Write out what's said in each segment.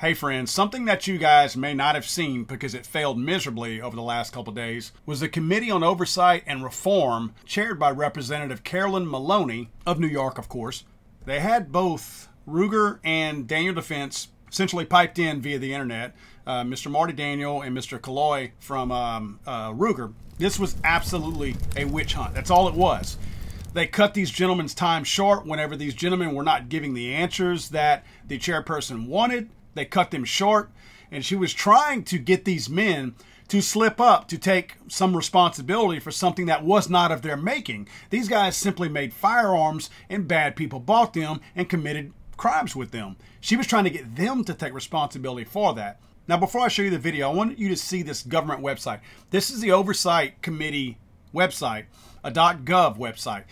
Hey friends, something that you guys may not have seen because it failed miserably over the last couple days was the Committee on Oversight and Reform, chaired by Representative Carolyn Maloney of New York, of course. They had both Ruger and Daniel Defense essentially piped in via the internet. Uh, Mr. Marty Daniel and Mr. Killoy from um, uh, Ruger. This was absolutely a witch hunt. That's all it was. They cut these gentlemen's time short whenever these gentlemen were not giving the answers that the chairperson wanted they cut them short, and she was trying to get these men to slip up to take some responsibility for something that was not of their making. These guys simply made firearms and bad people bought them and committed crimes with them. She was trying to get them to take responsibility for that. Now, before I show you the video, I want you to see this government website. This is the Oversight Committee website, a .gov website.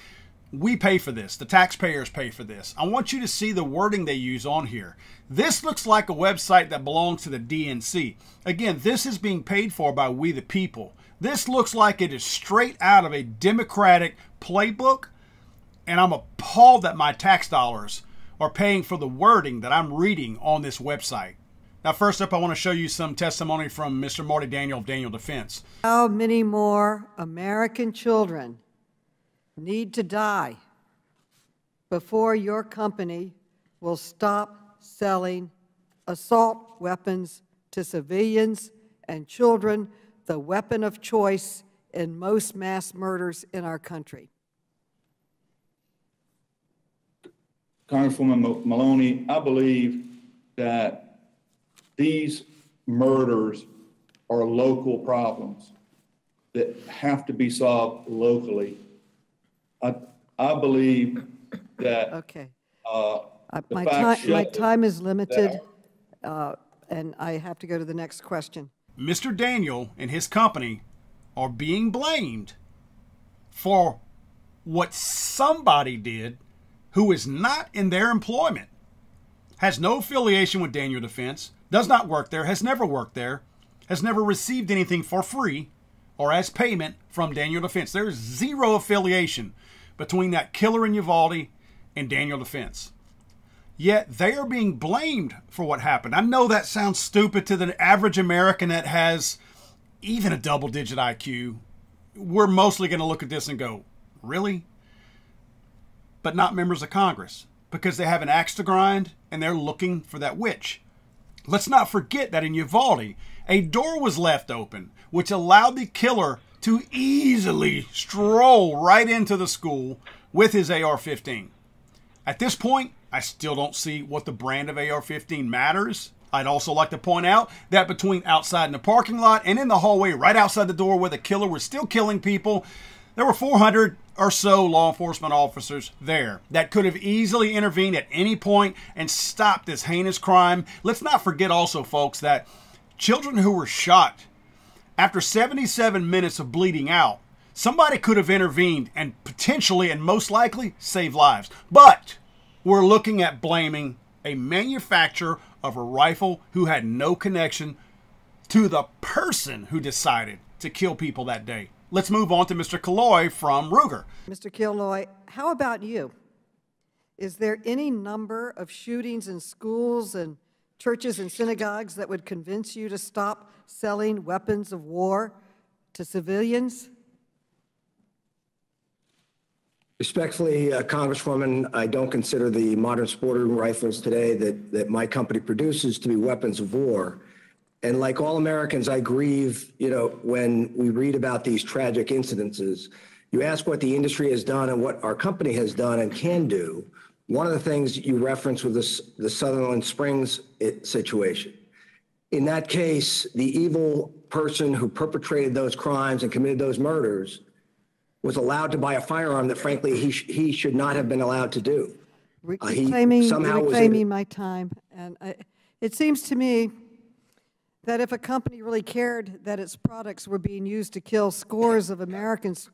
We pay for this. The taxpayers pay for this. I want you to see the wording they use on here. This looks like a website that belongs to the DNC. Again, this is being paid for by we the people. This looks like it is straight out of a Democratic playbook, and I'm appalled that my tax dollars are paying for the wording that I'm reading on this website. Now, first up, I want to show you some testimony from Mr. Marty Daniel of Daniel Defense. How many more American children need to die before your company will stop selling assault weapons to civilians and children, the weapon of choice in most mass murders in our country. Congresswoman Maloney, I believe that these murders are local problems that have to be solved locally I, I believe that. Okay. Uh, uh, my time, my time is limited, uh, and I have to go to the next question. Mr. Daniel and his company are being blamed for what somebody did who is not in their employment, has no affiliation with Daniel Defense, does not work there, has never worked there, has never received anything for free or as payment from Daniel Defense. There's zero affiliation between that killer in Uvalde and Daniel Defense. Yet they are being blamed for what happened. I know that sounds stupid to the average American that has even a double digit IQ. We're mostly going to look at this and go, really? But not members of Congress because they have an axe to grind and they're looking for that witch. Let's not forget that in Uvalde, a door was left open, which allowed the killer to easily stroll right into the school with his AR 15. At this point, I still don't see what the brand of AR 15 matters. I'd also like to point out that between outside in the parking lot and in the hallway right outside the door where the killer was still killing people, there were 400 or so law enforcement officers there that could have easily intervened at any point and stopped this heinous crime. Let's not forget also, folks, that children who were shot after 77 minutes of bleeding out, somebody could have intervened and potentially and most likely saved lives. But we're looking at blaming a manufacturer of a rifle who had no connection to the person who decided to kill people that day. Let's move on to Mr. Killoy from Ruger. Mr. Killoy, how about you? Is there any number of shootings in schools and churches and synagogues that would convince you to stop selling weapons of war to civilians? Respectfully, uh, Congresswoman, I don't consider the modern sporting rifles today that, that my company produces to be weapons of war. And like all Americans, I grieve, you know, when we read about these tragic incidences. You ask what the industry has done and what our company has done and can do. One of the things you referenced with this, the Sutherland Springs situation. In that case, the evil person who perpetrated those crimes and committed those murders was allowed to buy a firearm that, frankly, he, sh- he should not have been allowed to do. Uh, reclaiming, reclaiming my time. And I, it seems to me that if a company really cared that its products were being used to kill scores of Americans,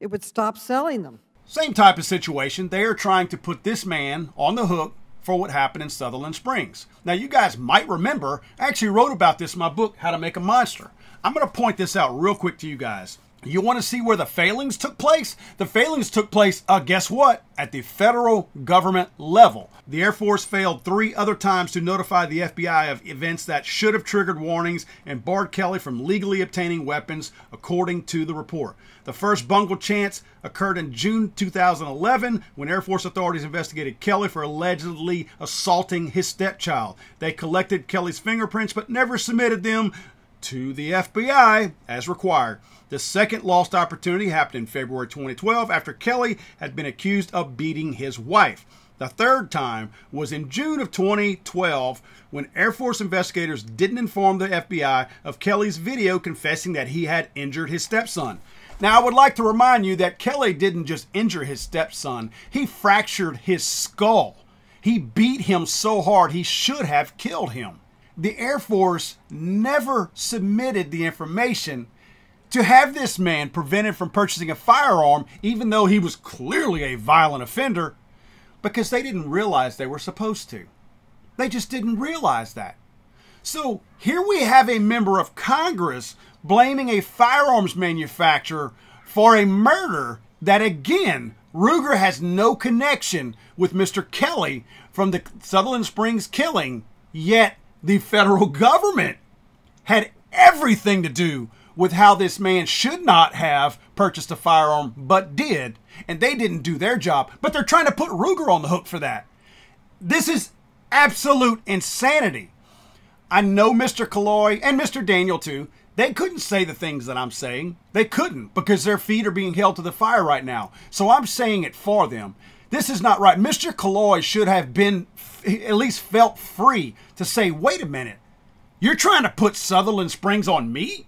it would stop selling them. Same type of situation. They are trying to put this man on the hook for what happened in Sutherland Springs. Now, you guys might remember, I actually wrote about this in my book, How to Make a Monster. I'm going to point this out real quick to you guys. You want to see where the failings took place? The failings took place, uh, guess what? At the federal government level. The Air Force failed three other times to notify the FBI of events that should have triggered warnings and barred Kelley from legally obtaining weapons, according to the report. The first bungled chance occurred in June 2011 when Air Force authorities investigated Kelley for allegedly assaulting his stepchild. They collected Kelley's fingerprints but never submitted them to the FBI as required. The second lost opportunity happened in February 2012 after Kelley had been accused of beating his wife. The third time was in June of 2012 when Air Force investigators didn't inform the FBI of Kelley's video confessing that he had injured his stepson. Now, I would like to remind you that Kelley didn't just injure his stepson, he fractured his skull. He beat him so hard he should have killed him. The Air Force never submitted the information to have this man prevented from purchasing a firearm, even though he was clearly a violent offender, because they didn't realize they were supposed to. They just didn't realize that. So here we have a member of Congress blaming a firearms manufacturer for a murder that, again, Ruger has no connection with Mr. Kelley from the Sutherland Springs killing, yet the federal government had everything to do with how this man should not have purchased a firearm, but did, and they didn't do their job. But they're trying to put Ruger on the hook for that. This is absolute insanity. I know Mr. Calloy and Mr. Daniel too. They couldn't say the things that I'm saying. They couldn't because their feet are being held to the fire right now. So I'm saying it for them. This is not right. Mr. Calloy should have been at least felt free to say, wait a minute, you're trying to put Sutherland Springs on me?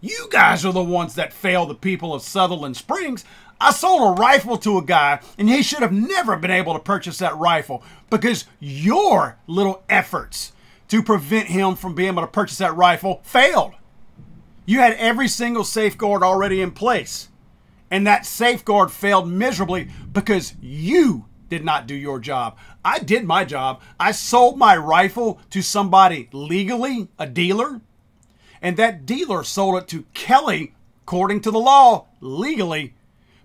You guys are the ones that failed the people of Sutherland Springs. I sold a rifle to a guy, and he should have never been able to purchase that rifle because your little efforts to prevent him from being able to purchase that rifle failed. You had every single safeguard already in place, and that safeguard failed miserably because you did not do your job. I did my job. I sold my rifle to somebody legally, a dealer and that dealer sold it to Kelley, according to the law, legally,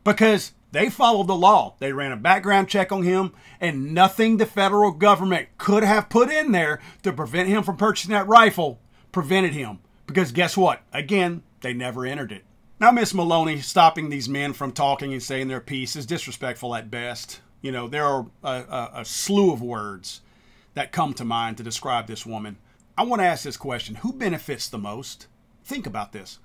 because they followed the law. They ran a background check on him, and nothing the federal government could have put in there to prevent him from purchasing that rifle prevented him. Because guess what? Again, they never entered it. Now, Miss Maloney stopping these men from talking and saying their piece is disrespectful at best. You know, there are a, a, a slew of words that come to mind to describe this woman. I want to ask this question Who benefits the most? Think about this.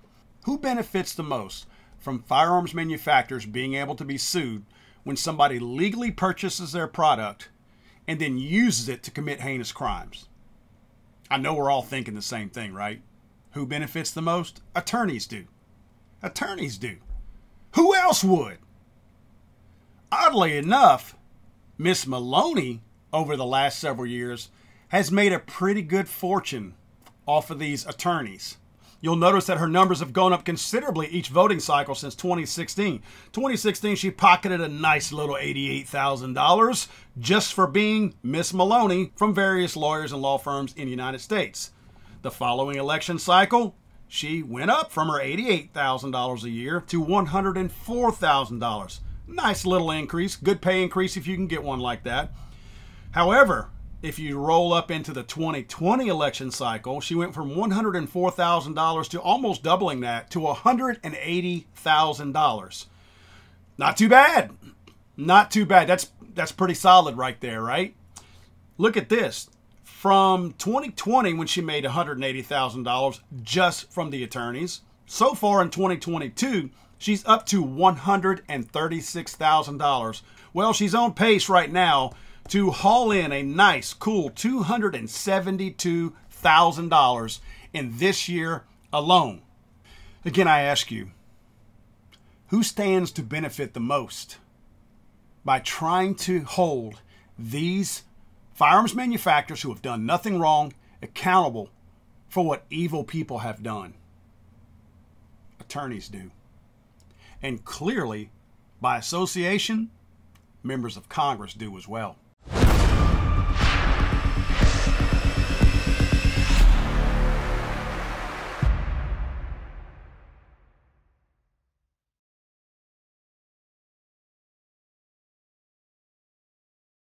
Who benefits the most from firearms manufacturers being able to be sued when somebody legally purchases their product and then uses it to commit heinous crimes? I know we're all thinking the same thing, right? Who benefits the most? Attorneys do. Attorneys do. Who else would? Oddly enough, Miss Maloney, over the last several years, has made a pretty good fortune off of these attorneys. You'll notice that her numbers have gone up considerably each voting cycle since 2016. 2016, she pocketed a nice little $88,000 just for being Miss Maloney from various lawyers and law firms in the United States. The following election cycle, she went up from her $88,000 a year to $104,000. Nice little increase, good pay increase if you can get one like that. However, if you roll up into the 2020 election cycle, she went from $104,000 to almost doubling that to $180,000. Not too bad. Not too bad. That's that's pretty solid right there, right? Look at this. From 2020 when she made $180,000 just from the attorneys, so far in 2022, she's up to $136,000. Well, she's on pace right now to haul in a nice, cool $272,000 in this year alone. Again, I ask you, who stands to benefit the most by trying to hold these firearms manufacturers who have done nothing wrong accountable for what evil people have done? Attorneys do. And clearly, by association, members of Congress do as well.